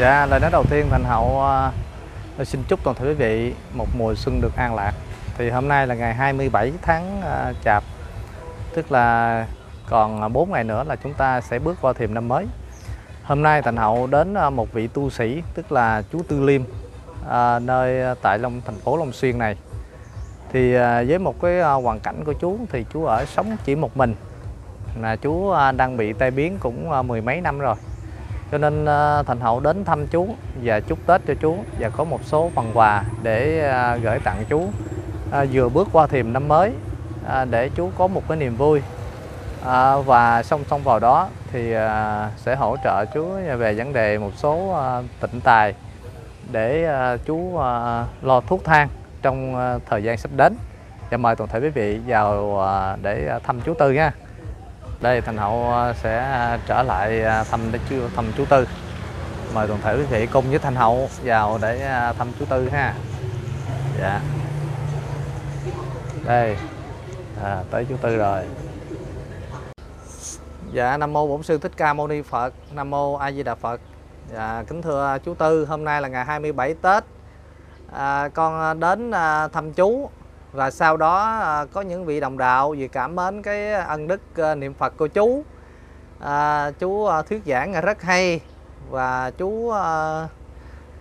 Dạ, lời nói đầu tiên Thành Hậu uh, xin chúc toàn thể quý vị một mùa xuân được an lạc. Thì hôm nay là ngày 27 tháng uh, Chạp, tức là còn ờ, 4 ngày nữa là chúng ta sẽ bước vào thềm năm mới. Hôm nay Thành Hậu đến uh, một vị tu sĩ, tức là chú Tư Liêm, uh, nơi tại Long thành phố Long Xuyên này. Thì uh, với một cái uh, hoàn cảnh của chú thì chú ở sống chỉ một mình, là chú uh, đang bị tai biến cũng uh, mười mấy năm rồi cho nên à, thành hậu đến thăm chú và chúc tết cho chú và có một số phần quà để à, gửi tặng chú. À, vừa bước qua thềm năm mới để chú có một cái niềm vui. Và song song vào đó thì sẽ hỗ trợ chú về vấn đề một số tịnh tài để chú lo thuốc thang trong thời gian sắp đến. Và mời toàn thể quý vị vào để thăm chú Tư nha đây thành hậu ờ, sẽ à, trở lại à, thăm chú thăm chú tư. Mời toàn thể quý vị cùng với thành hậu vào để à, thăm chú tư ha. Dạ. Đây à, tới chú tư rồi. Dạ nam mô bổn sư thích ca mâu ni phật nam mô a di đà phật. Dạ kính thưa chú tư hôm nay là ngày 27 tết. À, con đến thăm chú và sau đó à, có những vị đồng đạo vì cảm mến cái ân đức à, niệm Phật của chú. À, chú à, thuyết giảng rất hay. Và chú à,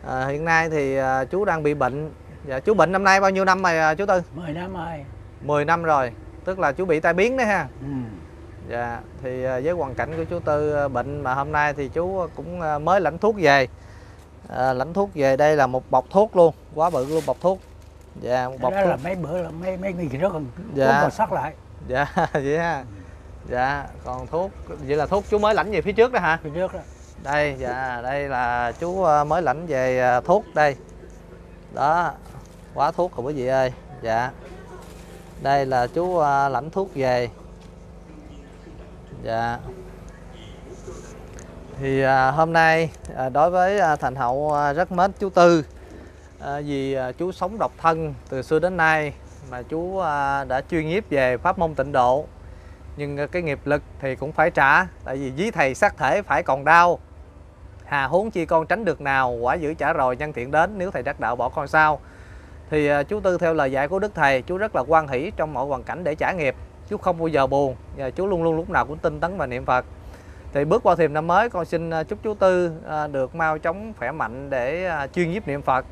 à, hiện nay thì à, chú đang bị bệnh. Dạ, chú bệnh năm nay bao nhiêu năm rồi à, chú Tư? 10 năm rồi. 10 năm rồi. Tức là chú bị tai biến đấy ha? Ừ. dạ thì à, với hoàn cảnh của chú Tư bệnh mà hôm nay thì chú cũng mới lãnh thuốc về. À, lãnh thuốc về đây là một bọc thuốc luôn quá bự luôn bọc thuốc dạ một bọc đó là mấy bữa là mấy mấy người rất còn dạ. còn sót lại. Dạ vậy ha. Dạ còn thuốc vậy là thuốc chú mới lãnh về phía trước đó hả? Phía trước đó. Đây dạ đây là chú ờ, mới lãnh về ờ, thuốc đây. Đó quá thuốc rồi quý vị ơi. Dạ. Đây là chú ờ, lãnh thuốc về. Dạ. Thì hôm nay đối với thành hậu rất mến chú tư à, vì à, chú sống độc thân từ xưa đến nay mà chú à, đã chuyên nghiệp về pháp môn tịnh độ. Nhưng cái nghiệp lực thì cũng phải trả tại vì dí thầy xác thể phải còn đau. Hà huống chi con tránh được nào quả giữ trả rồi nhân thiện đến nếu thầy đắc đạo bỏ con sao. Thì chú tư theo lời dạy của đức thầy chú rất là quan hỷ trong mọi hoàn cảnh để trả nghiệp. Chú không bao giờ buồn và chú luôn luôn lúc nào cũng tinh tấn và niệm phật. Thì bước qua thềm năm mới con xin chúc chú tư được mau chóng khỏe mạnh để chuyên nghiệp niệm phật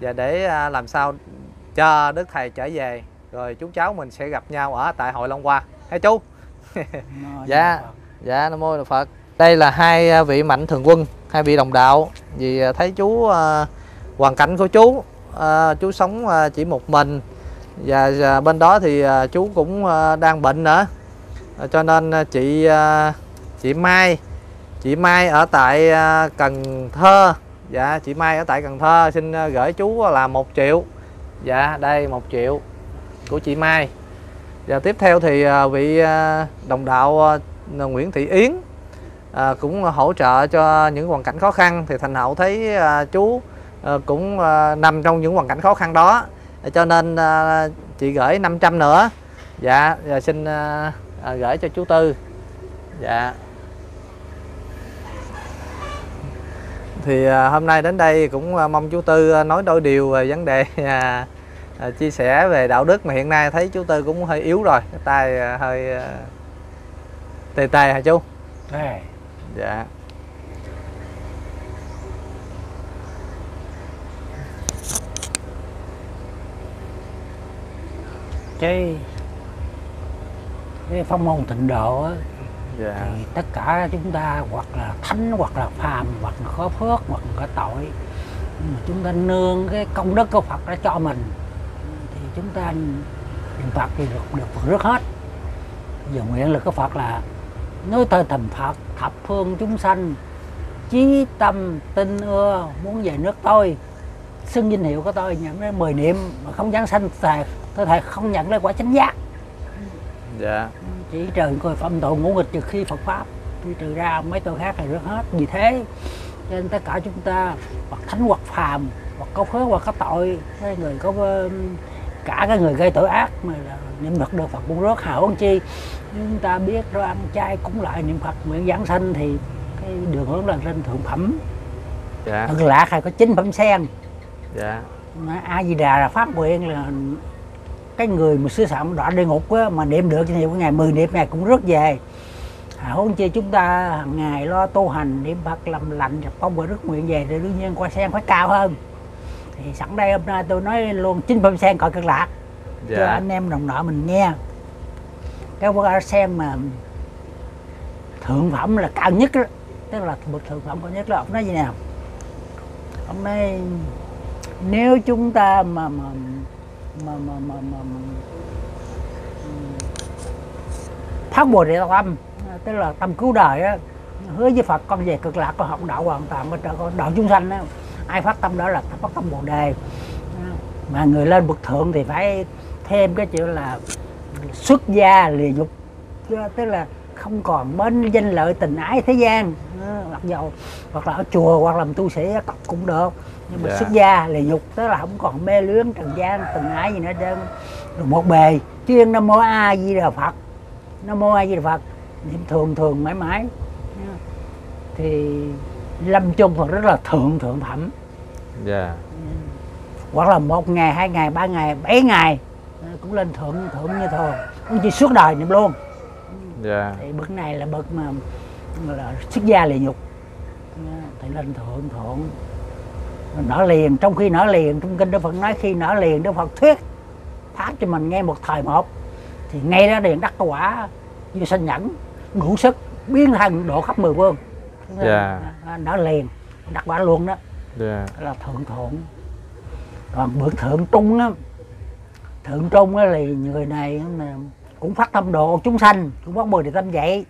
và để à, làm sao cho đức thầy trở về rồi chú cháu mình sẽ gặp nhau ở tại hội long hoa. Hay chú? Dạ dạ. nam mô phật. Đây là hai à, vị mạnh thường quân hai vị đồng đạo. Vì à, thấy chú uh, hoàn cảnh của chú uh, chú sống uh, chỉ một mình. Và uh, bên đó thì uh, chú cũng uh, đang bệnh nữa. Uh, cho nên uh, chị uh, chị Mai chị Mai ở tại uh, Cần Thơ dạ chị Mai ở tại Cần Thơ xin ờ, gửi chú là một triệu. Dạ đây một triệu của chị Mai. Và tiếp theo thì ờ, vị ờ, đồng đạo Nguyễn Thị Yến à, cũng hỗ trợ cho những hoàn cảnh khó khăn. Thì thành hậu thấy à, chú à, cũng à, nằm trong những hoàn cảnh khó khăn đó cho nên à, chị gửi 500 nữa. Dạ xin à, à, gửi cho chú Tư. Dạ. Thì à, hôm nay đến đây cũng à, mong chú Tư à, nói đôi điều về vấn đề à, à, chia sẻ về đạo đức mà hiện nay thấy chú Tư cũng hơi yếu rồi cái tay à, hơi à, tê tê hả chú? Tê. Dạ. Cái cái phong môn tịnh độ á dạ. thì tất cả chúng ta hoặc là thánh hoặc là phàm hoặc là có phước hoặc là có tội mà chúng ta nương cái công đức của Phật đã cho mình thì chúng ta niệm Phật thì được được rất hết. Giờ nguyện lực của Phật là nói tên thầm Phật thập phương chúng sanh chí tâm tin ưa muốn về nước tôi xưng danh hiệu của tôi nhận đến mười niệm mà không giảng sanh thề tôi thề không nhận lấy quả chánh giác. Dạ chỉ trừ coi phạm tội ngũ nghịch trừ khi Phật pháp. Trừ ra mấy tội khác là rất hết. Vì thế cho nên tất cả chúng ta hoặc thánh hoặc phàm hoặc có phước hoặc có tội cái người có cả cái người gây tội ác mà niệm phật được phật cũng rất hảo hơn chi. Chúng ta biết rồi ăn chay cũng lại niệm phật nguyện giảng sanh thì cái đường hướng là lên thượng phẩm. Dạ. Cực lạc hay có chín phẩm sen. Dạ. A di đà là phát nguyện là cái người mà xứ phạm đọa địa ngục á, mà niệm được thì ngày 10 niệm ngày cũng rước về. À, huống chi chúng ta hàng ngày lo tu hành niệm phật làm lành nhập phong và rước nguyện về thì đương nhiên qua sen phải cao hơn. Thì sẵn đây hôm nay tôi nói luôn chín phẩm sen cõi cực lạc. Cho dạ. anh em đồng nợ mình nghe. Cái hoa sen mà thượng phẩm là cao nhất đó tức là bậc thượng phẩm cao nhất là ông nói gì nào ông nói nếu chúng ta mà mà mà mà mà, mà, mà. Phát bồ đề tâm tức là tâm cứu đời á hứa với phật con về cực lạc con học đạo hoàn toàn con đạo chúng sanh á. Ai phát tâm đó là phát tâm bồ đề. Mà người lên bậc thượng thì phải thêm cái chữ là xuất gia lìa dục. Tức là không còn mến danh lợi tình ái thế gian. Ờ, mặc dầu hoặc là ở chùa hoặc làm tu sĩ cũng được nhưng mà Dạ. xuất gia lìa dục tức là không còn mê luyến trần gian tình ái gì nữa trơn. Rồi một bề chuyên nam mô a di đà phật. Nam mô a di đà phật niệm thường thường mãi mãi. Thì lâm chung phật rất là thượng thượng phẩm dạ. Hoặc là một ngày hai ngày ba ngày bảy ngày cũng lên thượng thượng như thường. Cũng chỉ suốt đời niệm luôn. Dạ. Thì bậc này là bậc mà là xuất gia lìa nhục. Thì lên thượng thượng nở liền trong khi nở liền trong kinh đức phật nói khi nở liền đức phật thuyết pháp cho mình nghe một thời một. Thì ngay đó liền đắc quả như sinh nhẫn ngũ sức biến thân độ khắp mười phương. Dạ. nở liền đắc quả luôn đó. Dạ. Là thượng thượng. Còn bậc thượng trung á thượng trung á thì người này cũng phát tâm độ chúng sanh cũng có mười đề tâm vậy.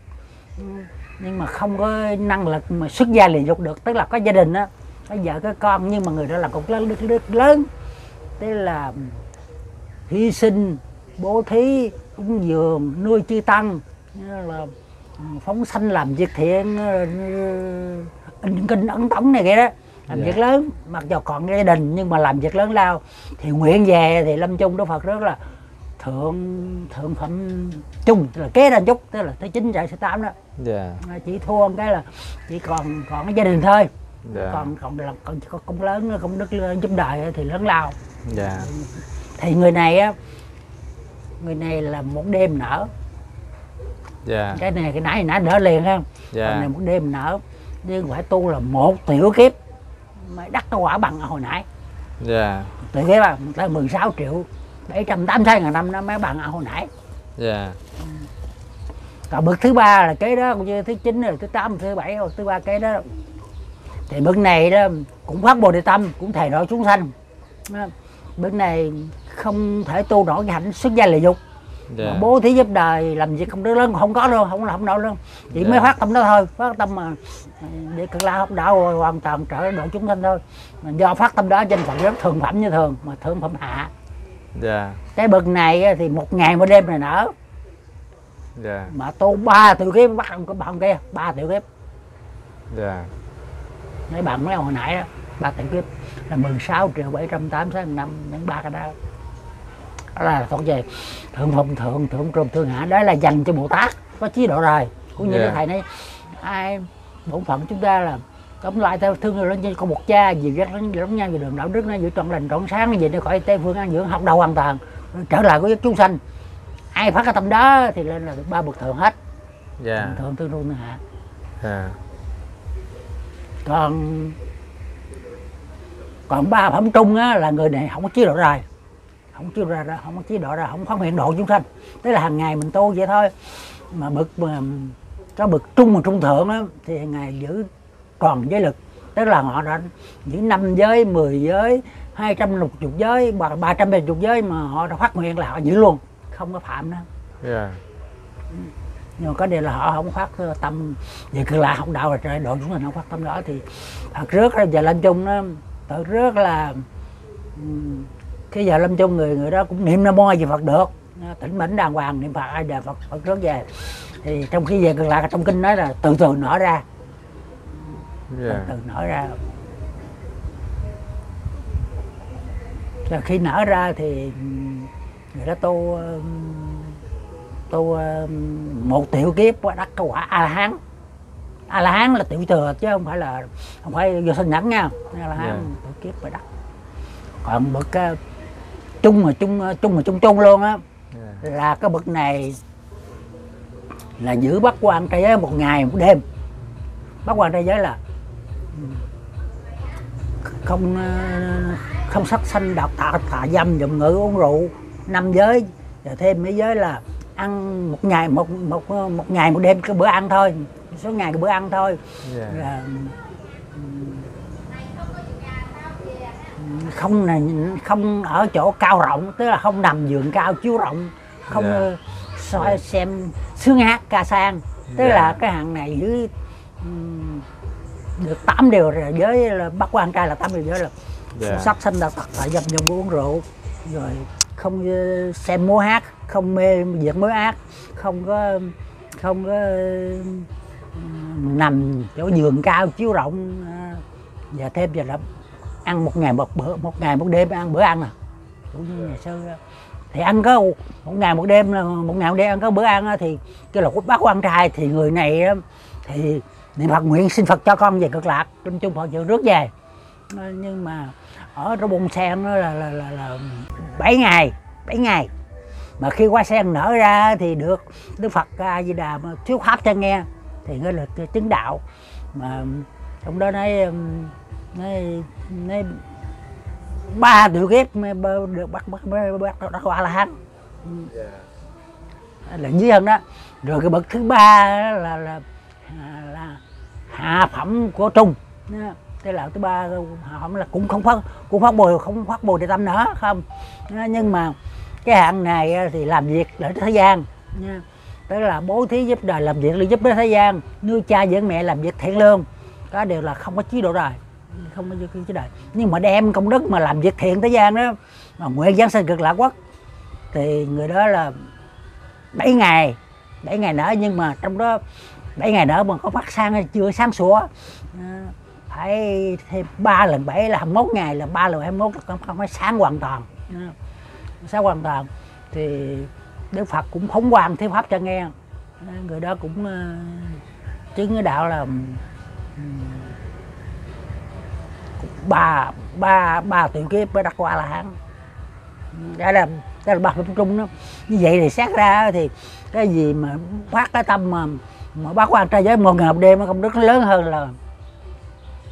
Nhưng mà không có năng lực mà xuất gia liền dục được tức là có gia đình á có vợ có con nhưng mà người đó là cục lớn đức đức lớn. Tức là hy sinh bố thí cúng dường nuôi chư tăng. Là ừ, phóng sanh làm việc thiện ờ, như in kinh ấn tống này kia đó. Làm Dạ. việc lớn mặc dù còn gia đình nhưng mà làm việc lớn lao. Thì nguyện về thì lâm chung đức phật rất là thượng thượng phẩm chung tức là kế ra chút tức là thứ chín trại thứ tám đó. Dạ. À, chỉ thua cái là chỉ còn còn cái gia đình thôi dạ. Còn còn là còn công lớn công đức giúp đời thì lớn lao. Dạ. Thì người này á người này là một đêm nở. Dạ. Cái này cái nãy nãy nở liền ha. Dạ. Còn này một đêm nở nhưng phải tu là một tiểu kiếp mới đắc cái quả bằng hồi nãy. Dạ. Tiểu kiếp à tới 16 triệu 786 ngàn năm nó mới bằng hồi nãy. Dạ. Còn bậc thứ ba là cái đó cũng như thứ chín rồi thứ tám thứ bảy rồi thứ ba cái đó thì bậc này đó cũng phát bồ đề tâm cũng thầy nổi chúng sanh. Bậc này không thể tu nổi cái hạnh xuất gia lìa dục. Dạ. mà bố thí giúp đời làm gì không đức lớn không có đâu không không đâu. Luôn chỉ Dạ. mới phát tâm đó thôi phát tâm mà để cực la học đạo hoàn toàn trở độ chúng sanh thôi. Mà do phát tâm đó trên phật rất thường phẩm như thường mà thượng phẩm hạ. Dạ. Cái bậc này thì một ngày một đêm này nở. Dạ. Mà tu ba tiểu kiếp bắt ông cái bạn kia ba tiểu kiếp. Dạ mấy bạn nói hồi nãy đó ba tiểu kiếp là 16 triệu 786 năm những ba cái đó. Đó là thuộc về thượng phẩm thượng thượng trung thượng hạ. Đó là dành cho bồ tát có chế độ rồi. Cũng như Dạ. yeah. thầy nói ai bổn phận chúng ta là tóm lại theo thương người lớn trên con một cha vì rất lớn lớn nhau về đường đạo đức nó giữ trọn lành trọn sáng gì để khỏi tây phương an dưỡng học đầu hoàn toàn trở lại với chúng sanh. Ai phát cái tâm đó thì lên là ba bậc thượng hết. Dạ. Thượng thượng trung thượng hạ. Dạ còn còn ba phẩm trung á, là người này không có chế độ rồi không chế độ ra không có chế độ ra không phát nguyện độ chúng sanh. Tức là hàng ngày mình tu vậy thôi. Mà bậc mà có bậc trung mà trung thượng á, thì hàng ngày giữ còn giới lực. Tức là họ đã giữ năm giới 10 giới hai trăm lục chục giới hoặc ba trăm chục giới mà họ đã phát nguyện là họ giữ luôn. Không có phạm nữa. Dạ nhưng mà có điều là họ không phát ờ, tâm về cực lạc học đạo là trời độ chúng mình không phát tâm đó thì thật rước là giờ lâm chung nó thật rước là cái giờ lâm chung người người đó cũng niệm nam mô di phật được. Tỉnh mẫn đàng hoàng niệm phật a di phật phật rước về. Thì trong khi về cực lạc trong kinh nói là từ từ nở ra. Từ từ nở ra. Rồi khi nở ra thì người đó tu tu ừm, một tiểu kiếp đắc cái quả a la hán a la hán là tiểu thừa chứ không phải là không phải vô sinh nhẫn nha. A la hán Dạ. tiểu kiếp phải đắc. Còn bậc uh, chung mà chung ờ, chung mà chung chung luôn á. Dạ. là cái bậc này là giữ bắt quan trai giới một ngày một đêm. Bắt quan trai giới là ừ, không ờ, không sát sanh độc tạ tạ dâm dụng ngữ uống rượu năm giới và thêm mấy giới là ăn một ngày một một một ngày một đêm cái bữa ăn thôi số ngày cái bữa ăn thôi Dạ. là không là không ở chỗ cao rộng tức là không nằm giường cao chiếu rộng không Dạ. ờ, soi xem sướng hát ca sang tức Dạ. là cái hàng này dưới được tám điều rồi với là bắt quan trai là tám điều giới là Dạ. sắc sinh là tật tại dâm dùng uống rượu rồi không ờ, xem múa hát, không mê việc mới ác không có không có nằm chỗ giường cao chiếu rộng và thêm giờ là ăn một ngày một bữa, một ngày một đêm ăn bữa ăn à. Cũng như ngày xưa thì ăn có một ngày một đêm là, một ngày một đêm ăn có bữa ăn thì cái là bác quan trai thì người này thì niệm phật nguyện xin phật cho con về cực lạc, trong chung họ chịu rước về. Ờ, nhưng mà ở trong bông sen đó là là là, là 7 ngày 7 ngày. Mà khi hoa sen nở ra thì được đức phật a di đà mà thuyết pháp cho nghe thì nó là chứng đạo. Mà trong đó nói nói, nói ba tiểu kiếp mới được bắt bắt bắt bắt bắt qua là hắn là dưới hơn đó. Rồi cái bậc thứ ba là là là, là hạ phẩm của trung thế lão thứ ba họ là cũng không phát, cũng phát bồi, không phát bồi để tâm nữa, không? Ờ, nhưng mà cái hạng này ờ, thì làm việc ở thế gian, nha. tức là bố thí giúp đời làm việc để giúp đỡ thế gian, nuôi cha dưỡng mẹ làm việc thiện lương. Đó đều là không có chế độ đời, không có chế đời. Nhưng mà đem công đức mà làm việc thiện thế gian đó, mà nguyện giáng sinh cực lạc quốc. Thì người đó là 7 ngày 7 ngày nữa nhưng mà trong đó 7 ngày nữa mà có phát sang chưa sáng sủa. Ờ phải thêm 3 lần 7 là 21 ngày là 3 lần 21 là không, không phải sáng hoàn toàn. Sáng hoàn toàn thì Đức Phật cũng phóng quang thuyết pháp cho nghe. Người đó cũng uh, chứng cái đạo là ba ba ba tiểu kiếp mới đặt qua là hán. Đó là đó là ba tập trung đó. Như vậy thì xét ra thì cái gì mà phát cái tâm mà mà bác quan trai giới một ngày một đêm nó công đức nó lớn hơn là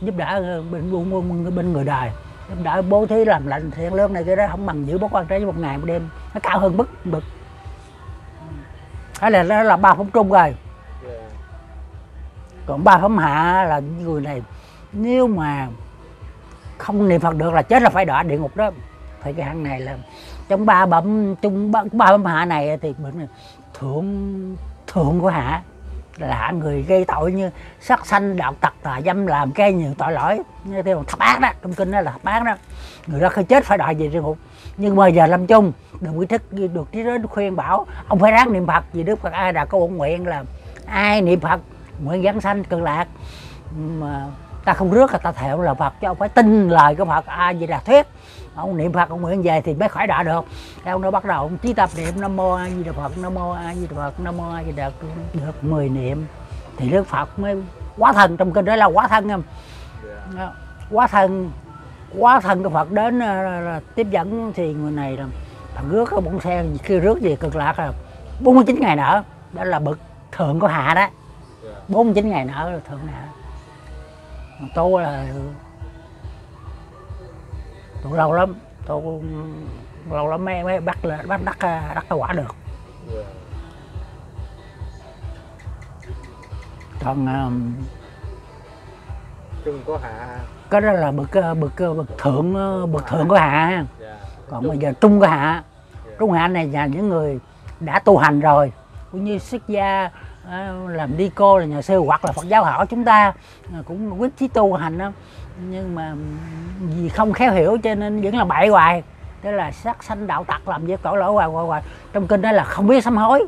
giúp đỡ bên bên, bên, người đời. Giúp đỡ bố thí làm lành thiện lương này cái đó không bằng giữ bác quan trai giới một ngày một đêm. Nó cao hơn bức bực. Đó là đó là ba phẩm trung rồi. Còn ba phẩm hạ là những người này nếu mà không niệm phật được là chết là phải đọa địa ngục đó. Thì cái hạng này là trong ba bẩm chung ba, ba bẩm hạ này thì mình thượng thượng của hạ là hạng người gây tội như sát sanh, đạo tặc, tà dâm, làm cái nhiều tội lỗi. Như theo thập ác đó, trong kinh đó là thập ác đó. Người đó khi chết phải đòi về địa ngục. Nhưng mà giờ lâm chung được quy thức được trí đến khuyên bảo, ông phải ráng niệm phật, vì đức phật ai đã có bổn nguyện là ai niệm phật, nguyện giảng sanh cực lạc. Mà ta không rước là ta thẹo là phật chứ ông phải tin lời của phật. A di đà thuyết ông niệm phật ông nguyện về thì mới khỏi đọa được. Theo nó bắt đầu ông trí tập niệm nam mô a di đà phật nam mô a di đà phật nam mô a di đà phật. Được 10 niệm thì đức phật mới quá thần trong kinh đó là quá thân không? Dạ. quá thân quá thân của phật đến ờ, là, là tiếp dẫn thì người này là thằng rước cái bông sen khi rước về cực lạc là 49 ngày nữa đó là bậc thượng của hạ đó. Dạ. 49 ngày nữa là thượng hạ tôi là tôi lâu lắm tôi lâu lắm mới, mới bắt là bắt đắc đắc quả được Dạ. còn um, Trung có hạ. cái đó là bậc bậc bậc thượng bậc thượng của hạ Dạ. còn bây giờ trung của hạ trung hạ này là những người đã tu hành rồi cũng như xuất gia Ờ, làm đi cô là nhà sư hoặc là phật giáo họ chúng ta ờ, cũng quyết chí tu hành đó. Nhưng mà vì không khéo hiểu cho nên vẫn là bậy hoài. Tức là sát sanh đạo tặc làm việc tội lỗi hoài hoài hoài. Trong kinh đó là không biết sám hối.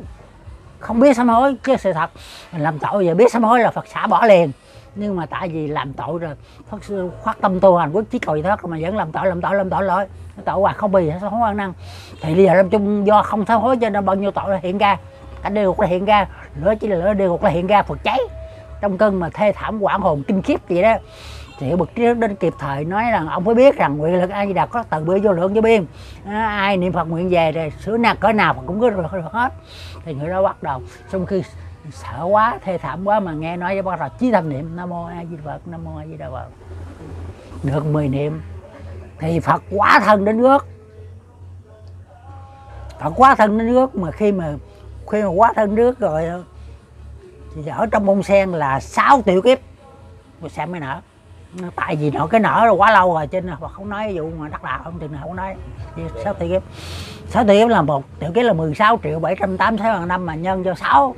Không biết sám hối, chứ sự thật mình làm tội giờ biết sám hối là phật xả bỏ liền. Nhưng mà tại vì làm tội rồi phát khoát tâm tu hành, quyết chí cầu thoát mà vẫn làm tội làm tội làm tội lỗi tội hoài không bị sám hối ăn năn thì bây giờ làm chung do không sám hối cho nên bao nhiêu tội là hiện ra cả địa ngục là hiện ra. Lửa chỉ là lửa địa ngục là hiện ra phật cháy. Trong cơn mà thê thảm quảng hồn kinh khiếp gì đó thì bậc trước đến kịp thời nói rằng ông phải biết rằng nguyện lực a di đà có từ bi vô lượng vô biên. À, ai niệm phật nguyện về thì sửa nào cỡ nào cũng có được hết. Thì người đó bắt đầu trong khi sợ quá thê thảm quá mà nghe nói với bắt đầu chí tâm niệm nam mô a di đà phật nam mô a di đà phật. Được 10 niệm thì phật quá thân đến nước phật quá thân đến nước mà khi mà khi mà quá thân nước rồi. Thì ở trong bông sen là 6 tiểu kiếp. Rồi sen mới nở. Tại vì nó cái nở là quá lâu rồi trên mà không nói ví dụ mà đắc đạo không thì không nói. Sáu tiểu kiếp. Sáu tiểu kiếp là một, tiểu kiếp là 16 triệu 786 ngàn năm mà nhân cho 6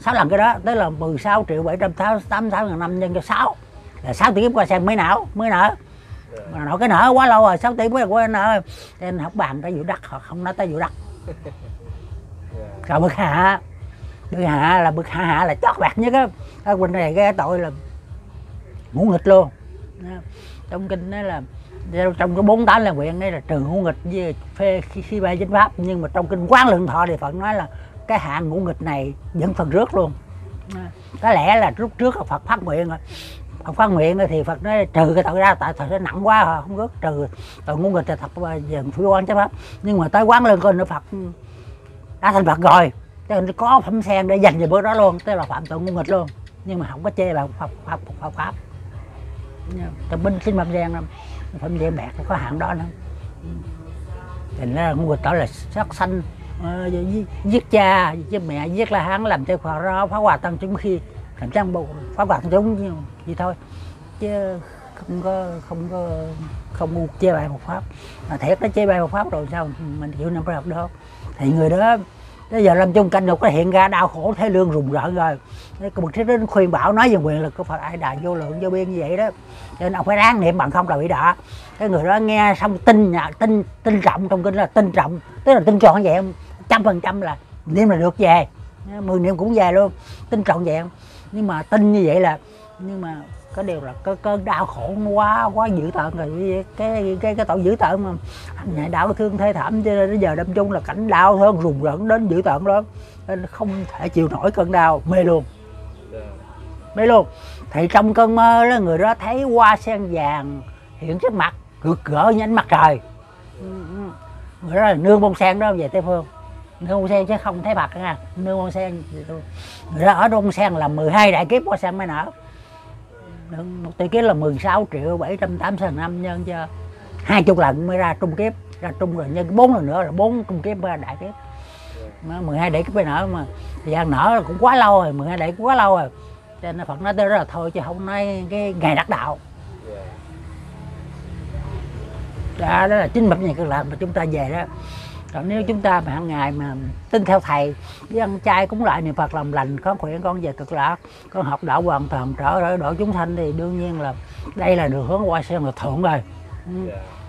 6 lần cái đó, tức là 16 triệu 786 ngàn năm nhân cho 6 là sáu tiểu kiếp qua sen mới nở mới nở. Mà nó cái nở quá lâu rồi, sáu tiểu kiếp qua nở nên học bàn tới vụ đất họ không nói tới vụ đất rồi bậc hạ bậc hạ là bậc hạ hạ là chót bạc nhất á. Cái quỳnh này cái tội là ngũ nghịch luôn. Trong kinh đó là trong cái bốn tám là nguyện đây là trừ ngũ nghịch với phê khi, khi ba chính pháp. Nhưng mà trong kinh quán lượng thọ thì phật nói là cái hạng ngũ nghịch này vẫn phần rước luôn. Có lẽ là lúc trước là phật phát nguyện rồi. Phật phát nguyện thì Phật nói trừ cái tội ra tại tội nó nặng quá không rước. Trừ tội ngũ nghịch là thật à, dần phi quan chấp pháp. Nhưng mà tới quán lượng coi nữa Phật ừ, đã thành Phật rồi. Cho nên có phẩm sen để dành về bữa đó luôn. Tức là phạm tội ngu nghịch luôn. Nhưng mà không có chê vào Phật pháp Phật pháp. Trong binh sinh phẩm sen phẩm sen bạc có hạng đó nữa. Thì nó ngu nghịch đó là sát sanh. Ờ, giết, cha giết mẹ giết la hán làm cho khoa đó phá hòa tăng chúng khi làm trang bộ phá hòa tăng chúng gì thôi. Chứ không có không có không ngu chê bài một pháp. Mà thiệt nó chê bài một pháp rồi sao mình chịu năm phần học đâu, thì người đó bây giờ làm chung canh lục nó hiện ra đau khổ thế lương rùng rợn rồi. Cái bậc thế đến khuyên bảo, nói về quyền lực của phật ai đà vô lượng, vô biên như vậy đó. Cho nên ông phải ráng niệm bằng không là bị đọa. Cái người đó nghe xong tin tin tin trọng trong kinh là tin trọng tức là tin trọn không? trăm phần trăm là niệm là được về. Mười niệm cũng về luôn. Tin trọn không? Nhưng mà tin như vậy là nhưng mà có điều là cái cơn đau khổ quá quá dữ tợn rồi. Cái cái cái tội dữ tợn mà nhạy đau thương thê thảm cho nên bây giờ đâm chung là cảnh đau hơn, rùng rợn đến dữ tợn đó. Nên không thể chịu nổi cơn đau. Mê luôn. Mê luôn. Thì trong cơn mơ đó, người đó thấy hoa sen vàng hiện trước mặt rực rỡ như ánh mặt trời. Người đó là nương bông sen đó, về tây phương. Nương bông sen chứ không thấy mặt nha. Nương bông sen người đó ở bông sen là 12 đại kiếp hoa sen mới nở một tỷ kiếp là 16 triệu 780 năm nhân cho hai chục lần mới ra trung kiếp. Ra trung rồi nhân bốn lần nữa là bốn trung kiếp ra đại kiếp. Mà 12 đại kiếp mới nở mà thời gian nở cũng quá lâu rồi 12 đại cũng quá lâu rồi. Cho nên Phật nói tới đó là thôi chứ không nói cái ngày đắc đạo. Đó, đó là chính bậc nhà cực lạc mà chúng ta về đó còn nếu chúng ta mà hàng ngày mà tin theo thầy với ăn chay cúng lại niệm phật làm lành có khuyển con về cực lạc con học đạo hoàn toàn trở ở độ chúng sanh thì đương nhiên là đây là đường hướng qua sen là thượng rồi. Ừ.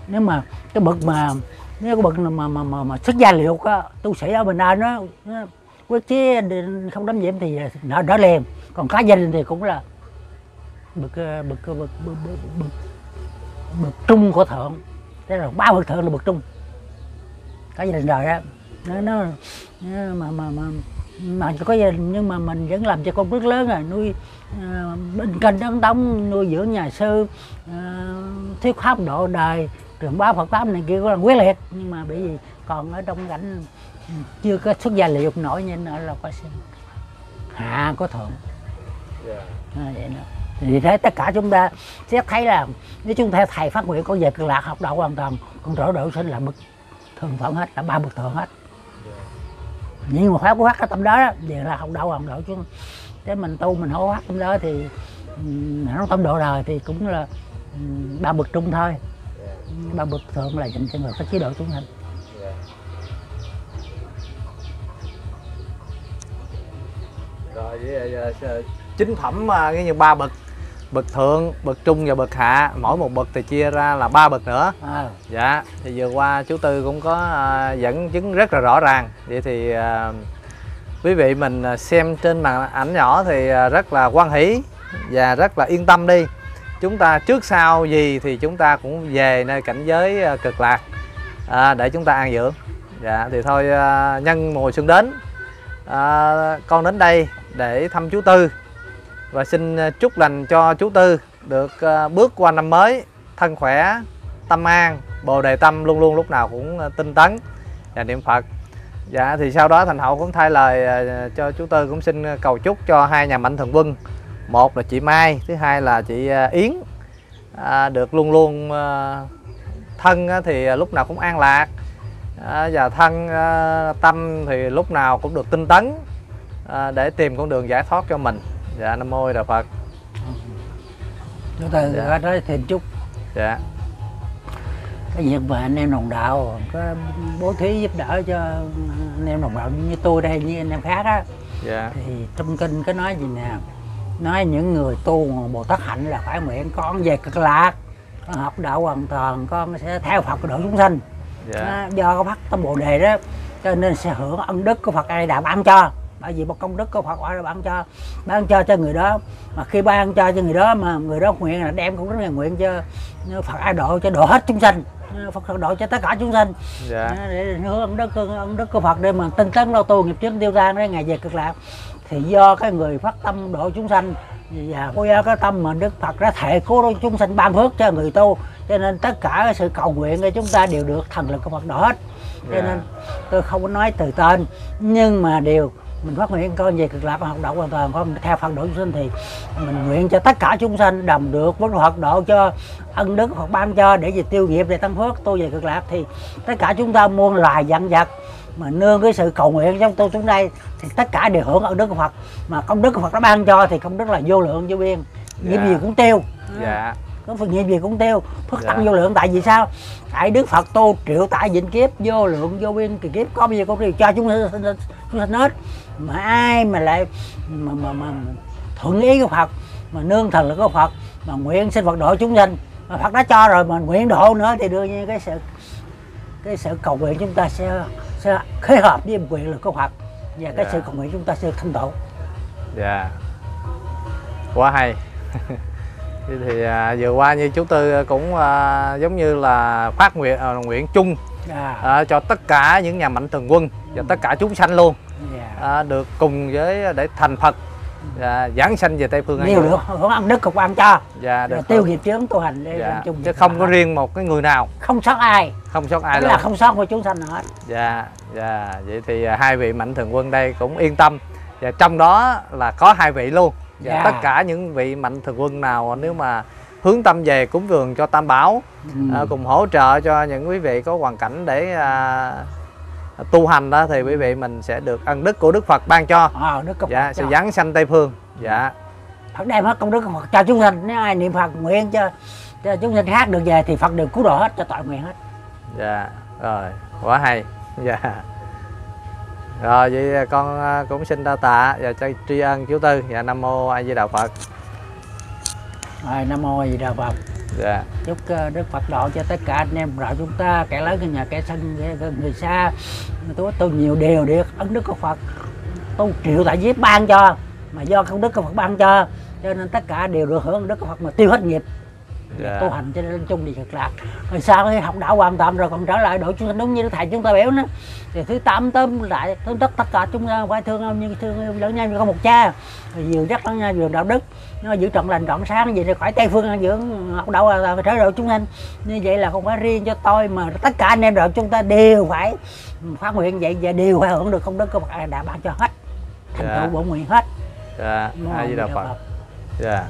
nếu mà cái bậc mà nếu cái bậc mà mà mà, mà xuất gia liệu á tu sĩ ở bên đây nó quyết chí không đắm nhiễm thì nó đỡ liền. Còn cá nhân thì cũng là bậc bậc bậc bậc, bậc, bậc, bậc trung của thượng. Thế là ba bậc thượng là bậc trung có gia đình rồi đó nó, nó mà mà mà mà có gia đình nhưng mà mình vẫn làm cho con rất lớn rồi nuôi uh, bên kênh ấn tống nuôi dưỡng nhà sư uh, thuyết pháp độ đời trường bá phật pháp này kia có là quyết liệt. Nhưng mà bởi vì còn ở trong cảnh chưa có xuất gia liệu nổi nên ở là có xin. Hạ có thượng. Yeah. à, vậy đó. Thì thế tất cả chúng ta sẽ thấy là nếu chúng ta thầy phát nguyện con về cực lạc học đạo hoàn toàn con trở độ sinh là bậc thường phận hết là ba bậc thượng hết. Nhưng mà phải của phát cái tâm đó, đó về là học đạo hoàn đạo chứ. Thế mình tu mình hô hát tâm đó thì nó tâm độ đời thì cũng là ba bậc trung thôi. Ba bậc thượng là dành cho người có chế độ chúng sanh rồi ờ, ờ, chính phẩm ờ, cái như ba bậc bậc thượng bậc trung và bậc hạ. Mỗi một bậc thì chia ra là ba bậc nữa. À. dạ thì vừa qua chú tư cũng có à, dẫn chứng rất là rõ ràng. Vậy thì à, quý vị mình à, xem trên màn ảnh nhỏ thì à, rất là quan hỷ và rất là yên tâm đi. Chúng ta trước sau gì thì chúng ta cũng về nơi cảnh giới à, cực lạc à, để chúng ta an dưỡng. Dạ thì thôi à, nhân mùa xuân đến à, con đến đây để thăm chú tư và xin à, chúc lành cho chú Tư được à, bước qua năm mới thân khỏe, tâm an, bồ đề tâm luôn luôn lúc nào cũng à, tinh tấn và niệm Phật. Dạ thì sau đó thành hậu cũng thay lời cho chú Tư cũng xin cầu chúc cho hai nhà mạnh thường quân. Một là chị Mai, thứ hai là chị Yến à, được luôn luôn à, thân thì lúc nào cũng an lạc à, và thân à, tâm thì lúc nào cũng được tinh tấn à, để tìm con đường giải thoát cho mình dạ nam mô đà phật. Chú Tư Dạ. nói thêm chút. Dạ. Cái việc mà anh em đồng đạo có bố thí giúp đỡ cho anh em đồng đạo như tôi đây như anh em khác á. Dạ. Thì trong kinh có nói gì nè? Nói những người tu bồ tát hạnh là phải nguyện con về cực lạc con học đạo hoàn toàn con sẽ theo phật độ chúng sanh. Dạ. Do có phát tâm bồ đề đó cho nên sẽ hưởng ân đức của phật a di đà ban cho bởi vì một công đức của phật đà ban cho ban cho cho người đó. Mà khi ban cho cho người đó mà người đó nguyện là đem cũng rất là nguyện cho phật a độ cho độ hết chúng sanh. Phật độ cho tất cả chúng sanh. Dạ. Để hướng ân đức ân đức của Phật để mà tinh tấn lâu tu nghiệp chướng tiêu tan đến ngày về cực lạc. Thì do cái người phát tâm độ chúng sanh và có do cái tâm mà Đức Phật đã thể cố chúng sanh ban phước cho người tu. Cho nên tất cả cái sự cầu nguyện của chúng ta đều được thần lực của Phật độ hết. Cho Dạ. nên tôi không có nói từ tên nhưng mà điều mình phát nguyện con về cực lạc con học độ hoàn toàn con theo Phật độ chúng sanh thì mình nguyện cho tất cả chúng sanh đồng được với Phật độ cho ân đức Phật ban cho để về tiêu nghiệp để tăng phước. Tu về cực lạc thì tất cả chúng ta muôn loài dặn vật mà nương cái sự cầu nguyện trong tôi xuống đây thì tất cả đều hưởng ân đức của Phật. Mà công đức của Phật đã ban cho thì công đức là vô lượng vô biên. Nghiệp Dạ. gì cũng tiêu. Dạ có phần nghiệp gì cũng tiêu phước Dạ. tăng vô lượng tại vì sao? Tại Đức Phật tu triệu tại vĩnh kiếp vô lượng vô biên kỳ kiếp có bao nhiêu cũng đều cho chúng sanh chúng sanh hết. Mà ai mà lại mà, mà, mà, mà thuận ý của Phật mà nương thần lực của Phật mà nguyện xin Phật độ chúng sanh mà Phật đã cho rồi mà nguyện độ nữa thì đương nhiên cái sự cái sự cầu nguyện chúng ta sẽ sẽ khế hợp với quyền lực của Phật và cái Dạ. sự cầu nguyện chúng ta sẽ thành tựu dạ. Quá hay thì à, vừa qua như chú Tư cũng à, giống như là phát nguyện à, nguyện chung à, à, cho tất cả những nhà mạnh thường quân và tất cả chúng sanh luôn. Dạ. à, được cùng với để thành Phật và giảng sanh về Tây phương nhiều được hưởng ân đức của ban cho. Dạ được tiêu nghiệp chướng tu hành để dạ. chung chứ không có riêng một cái người nào. Không sót ai. Không sót ai Tức là không sót của chúng sanh hết. Dạ dạ vậy thì à, hai vị mạnh thường quân đây cũng yên tâm. Và trong đó là có hai vị luôn Dạ. tất cả những vị mạnh thường quân nào nếu mà hướng tâm về cúng dường cho tam bảo Ừ. à, cùng hỗ trợ cho những quý vị có hoàn cảnh để à, tu hành đó thì quý vị mình sẽ được ân đức của đức phật ban cho. Ờ đức dạ Phật sự cho. giáng sanh tây phương. Dạ. Phật đem hết công đức của Phật cho chúng sanh nếu ai niệm Phật nguyện cho cho chúng sanh khác được về thì Phật đều cứu độ hết cho tội nguyện hết. Dạ rồi. Quá hay. Dạ rồi vậy con à, cũng xin đa tạ và cho tri ân chú tư và nam mô a di đà phật. Rồi nam mô a di đà phật. Dạ. Chúc ờ, đức phật độ cho tất cả anh em đạo chúng ta kẻ lớn kẻ nhà kẻ sân người xa. Tôi tu nhiều điều được ấn đức của phật. Tu triệu tại giết ban cho mà do công đức của phật ban cho cho nên tất cả đều được hưởng đức của phật mà tiêu hết nghiệp dạ. Tu hành cho nên chung đi cực lạc rồi sau khi học đạo hoàn toàn rồi còn trở lại độ chúng đúng như thầy chúng ta biểu đó thì thứ tám tóm lại tóm tất tất cả chúng ta phải thương nhau như thương yêu lẫn nhau như có một cha. Rồi nhiều rất lẫn nhau nhiều đạo đức. Nó giữ trọn lành trọn sáng vậy thì khỏi tây phương an dưỡng học đạo hoàn toàn trở độ chúng sanh như vậy là không phải riêng cho tôi mà tất cả anh em đạo chúng ta đều phải phát nguyện vậy và đều phải hưởng được công đức của Phật đã ban cho hết. Thành Dạ. tựu bổn nguyện hết. Dạ. A di đà phật. dạ